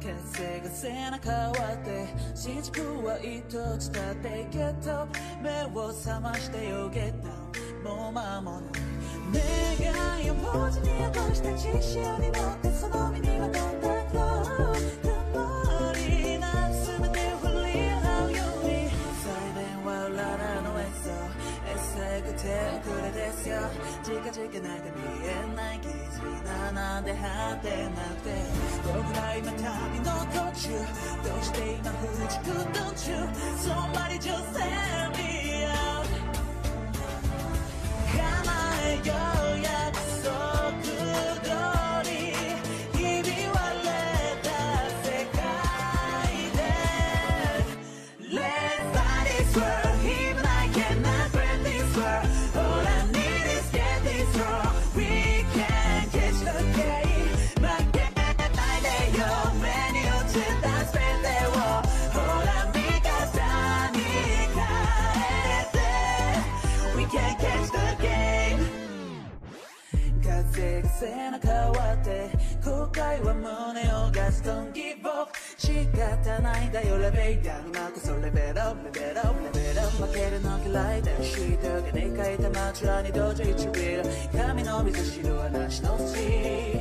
血清が背中割って新宿は一つだってけど目を覚ましてよゲットもう間もない願いを文字に起こした血潮に乗ってその身にはどんだろう曇りな全てを振り払うように。サイレンはララの演奏エッセイく手遅れですよ。近々なんか見えない傷ななんで果てなくて。今旅の途中どうして今不時くどんちゅう Somebody just send me out 構えよう約束通りひび割れた世界で Let's body 背中割って後悔は胸をガス Don't give up 仕方ないだよレベイダーにまこそレベルアップレベルアップレベルアップ負けるの嫌いだよシートがに書いた街らに同時一ビル髪の水汁はなしの C